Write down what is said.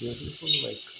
beautiful mic.